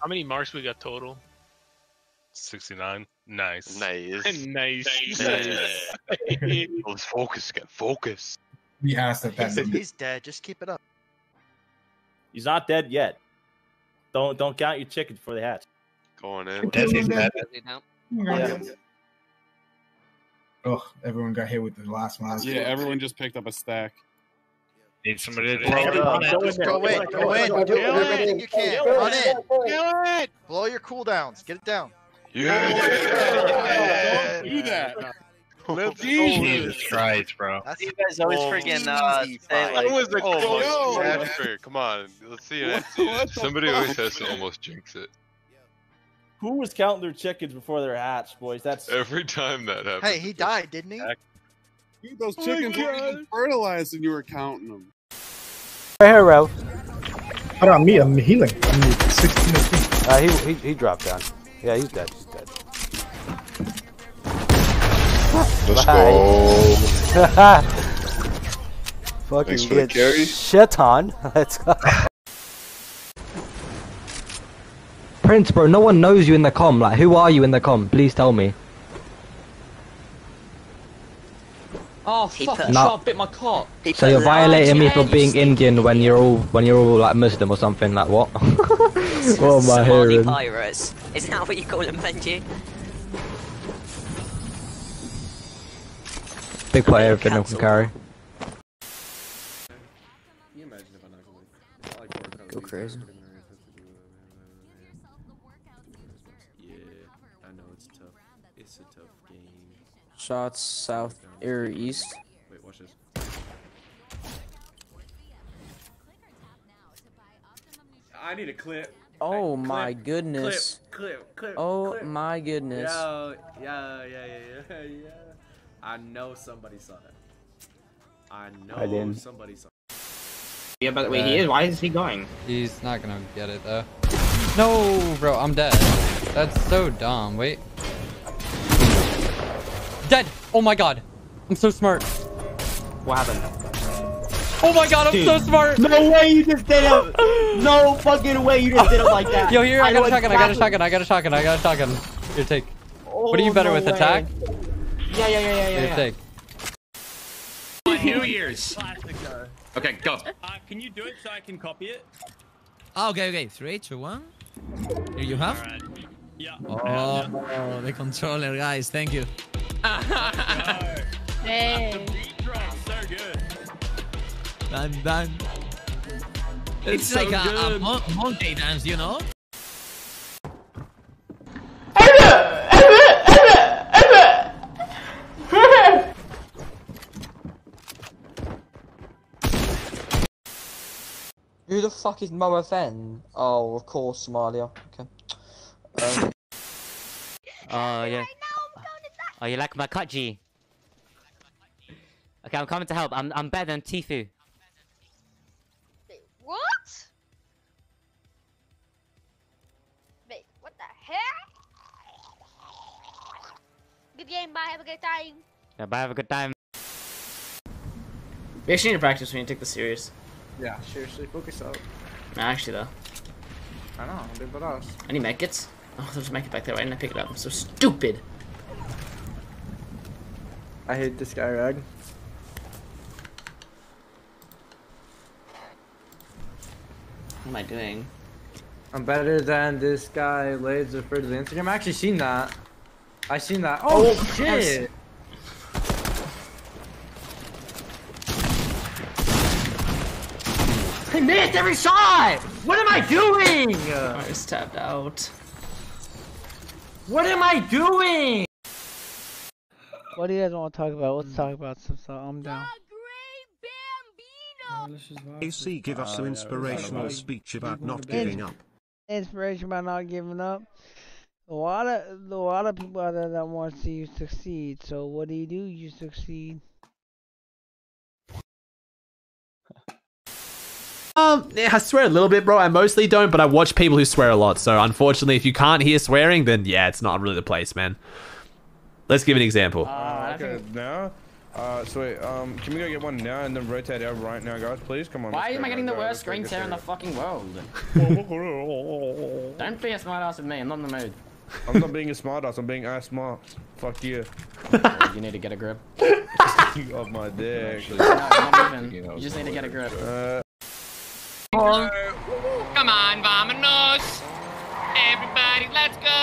How many marks we got total? 69. Nice. Nice. nice. Let's focus. Get focus. We asked that He's, that he's dead. Just keep it up. He's not dead yet. Don't don't count your chickens before they hatch. Going in. Yeah. Oh, everyone got hit with the last one. Yeah, everyone just picked up a stack. Need somebody to Blow it it. up. Go in go in. Go in. Do everything you can. Run in. Blow your cooldowns. Get it down. Yeah. Do that. Let's Jesus Christ, bro. That's You guys always Oh, friggin' uh, say like, was a Oh close. Jasper, come on. Let's see it. What the Somebody fuck? always has to almost jinx it. Who was counting their chickens before they're hatched, boys? That's Every time that happens. Hey, he died, didn't he? Dude, those Oh chickens were fertilized and you were counting them. Right here, Ralph. What about me? I'm healing. I'm 16 HP. Uh, he, he he dropped down. Yeah, he's dead. He's dead. Let's Bye. go. Fucking Thanks for the carry. shit on. Let's go. Prince, bro, no one knows you in the com. Like, who are you in the com? Please tell me. Oh fuck, put- No. bit my cock. So you're violating me for being Indian when you're all when you're all like Muslim or something. Like what? what am I Somali hearing? pirates. Isn't that what you call them, Benji? Big player, everything can carry. Go crazy. Yeah, I know it's tough. It's a tough game. Shots south or east. Wait, watch this. I need a clip. Oh Clip, my clip, goodness. Clip, clip, Oh clip. my goodness. Yo, yeah, yeah, yeah, yeah, yeah. I know somebody saw that. I know I didn't. somebody saw. Yeah, but wait, he is. Why is he going? He's not gonna get it though. No, bro, I'm dead. That's so dumb. Wait. Dead! Oh my god. I'm so smart. What happened? Oh my god, I'm so smart! No way you just did it! No fucking way you just did it like that! Yo, here, I, know got a shotgun, I got a shotgun, I got a shotgun, I got a shotgun. Here, take. what are you Oh, better no with, way. attack? Yeah, yeah, yeah, yeah, Here, yeah. take. New Year's. Okay, go. Uh, can you do it so I can copy it? okay, okay. Three, two, one. Here you have. Alright. Yeah. Oh, the controller, guys. Thank you. Hey. The beat drop so good. Done, done. It's so good. monkey dance, you know? Who the fuck is Moa Fen? Oh, of course, Somalia. Okay. Um, Oh yeah. Oh, you like my Kaji? Okay, I'm coming to help. I'm I'm better than Tfue. What? Wait, what the heck? Good game, bye. Have a good time. Yeah, bye. Have a good time. we actually need to practice when you take this serious. Yeah, seriously, focus out. No, actually though. I know, dude, but us. I need medkits. Oh, there's a medkit back there. Why didn't I pick it up? I'm so stupid. I hate this guy, Rag. What am I doing? I'm better than this guy, Laser for the Instagram. I actually seen that. I seen that. Oh, oh shit! I missed every shot! What am I doing? I just tapped out. What am I doing? What do you guys want to talk about? Let's talk about some stuff. I'm down. AC give us an inspirational speech about not giving up. Inspiration about not giving up. A lot of a lot of people out there that want to see you succeed. So what do you do? You succeed. Um, yeah, I swear a little bit, bro. I mostly don't, but I watch people who swear a lot. So unfortunately, if you can't hear swearing, then yeah, it's not really the place, man. Let's give an example. okay, now Uh, sweet. Um, can we go get one now and then rotate out right now, guys? Please, come on. Why am I getting the guys. worst screen let's tear in the fucking world? Don't be a smartass with me. I'm not in the mood. I'm not being a smartass. I'm being ass smart. Fuck you. Oh, you need to get a grip. you off my dick. No, not even. You just need to get a grip. Uh, Come on, Vominos. Everybody, let's go!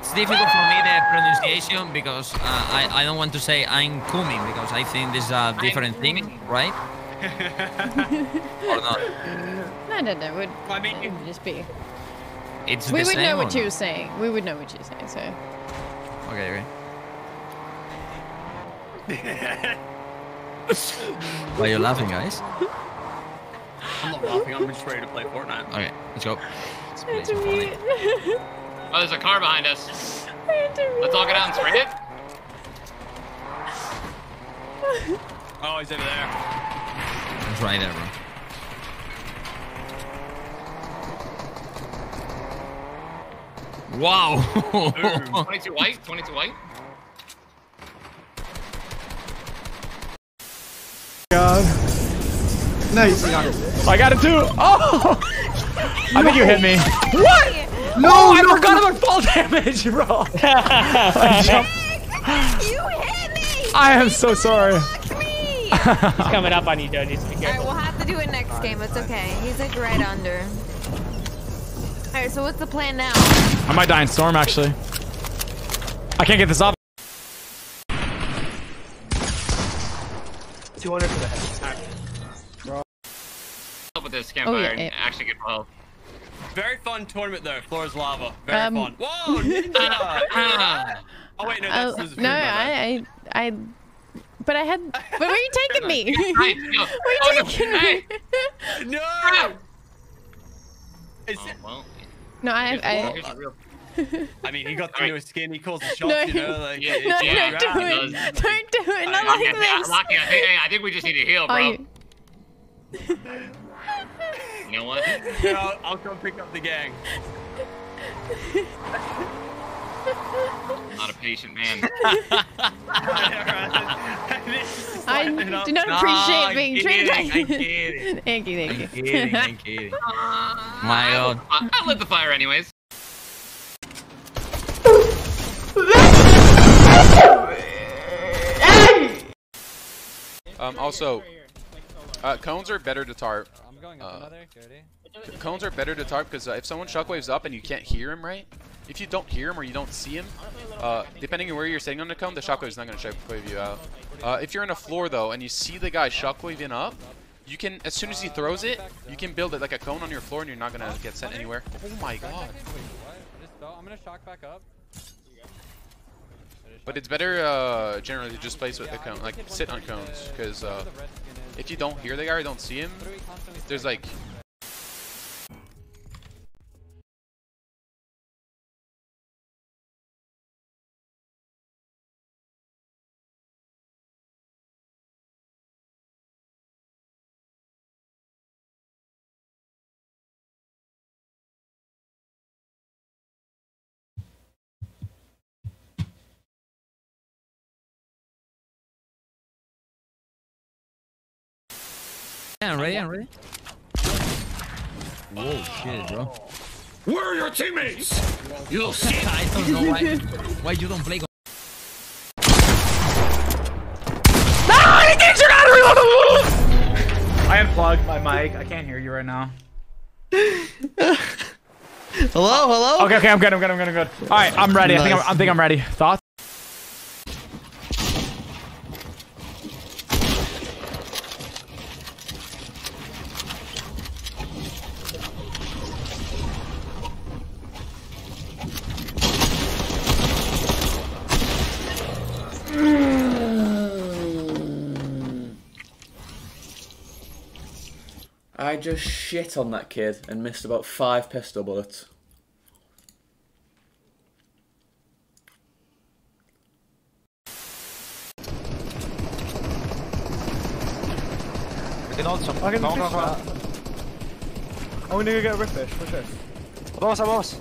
It's difficult for me the pronunciation because uh, I I don't want to say I'm coming because I think this is a different thing, right? or not? I don't know. Would I mean, it would just be. It's we the would same know what you were saying. We would know what you're saying. So. Okay, okay. Why are you laughing, guys? I'm not laughing. I'm just ready to play Fortnite. Okay, let's go. Let's play Had some to Fortnite. mute. Oh, there's a car behind us. I had to Let's all get out and spray it. Oh, he's over there. It's right there, bro. Wow! 22 white, 22 white. God. Nice. I got it too. Oh! I think you hit me. What? No, No, I no, forgot no. about fall damage, bro. I jumped- You hit me. I am so sorry. He's coming up on you, Doji. So be careful. All right, we'll have to do it next game. It's okay. He's like right under. All right. So what's the plan now? I might die in storm actually. I can't get this off. 200 for the head. Up with this Oh, campfire yeah, and actually get well. Very fun tournament though. Floor is lava. Very Um, fun. Whoa, ninja! oh wait, no, that's, Oh, that's no, I, I, I, but I had. But where are you taking me? Where Oh, are you no. taking Hey. me? No. Is Oh, well. No, I, I. Here's the real- I mean, he got through his skin. He calls the shots. No, you know, like Yeah, No, yeah, don't do it. does. Don't do it. Not Lockie, like I this. Lockie, I think, hey, I think we just need to heal, bro. Are You... you? know what? Yeah, I'll, I'll come pick up the gang. Not a patient man. I do not appreciate I'm being treated I'm like kidding. Thank you, thank you. I'm kidding, I'm kidding. My god. I, I lit the fire anyways. Um, also, uh, cones are better to tarp. I'm going Uh, another. Ready? Cones are better to tarp because uh, if someone shockwaves up and you can't hear him right, if you don't hear him or you don't see him, uh, depending on where you're sitting on the cone, the shockwave is not going to shockwave you out. Uh, if you're on a floor though and you see the guy shockwaving up, you can, as soon as he throws it, you can build it like a cone on your floor and you're not going to get sent anywhere. Oh my god. I'm gonna shock back up. But it's better uh, generally to just place with the cone, like sit on cones, because uh, if you don't hear the guy or don't see him, there's like Yeah, I'm ready, I'm ready. Whoa, shit, bro. Where are your teammates? You little I don't know why, why you don't play. go- I unplugged my mic. I can't hear you right now. Hello, hello. Okay, okay, I'm good. I'm good. I'm good. I'm good. All right, I'm ready. I think I'm, I think I'm ready. Thoughts? I just shit on that kid and missed about five pistol bullets. We can also. I can Go, fish go, go. that. I'm gonna go get a rip fish. What's this? Vamos, vamos.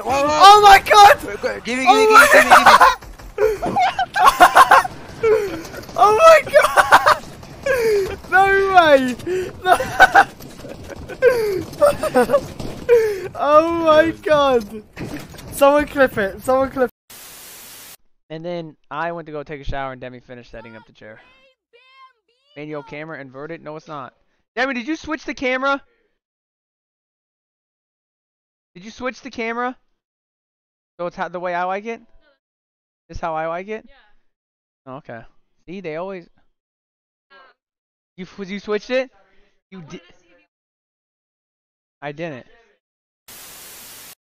Oh, my god! Give me, give me, Oh give me, give me, give me. oh my god! No way! No. oh my god! Someone clip it. Someone clip. And then I went to go take a shower, and Demi finished setting up the chair. Manual camera inverted? No, it's not. Demi, did you switch the camera? Did you switch the camera? So it's how, the way I like it? This how I like it? Yeah. Okay. See, they always. You you switched it? You did. I didn't.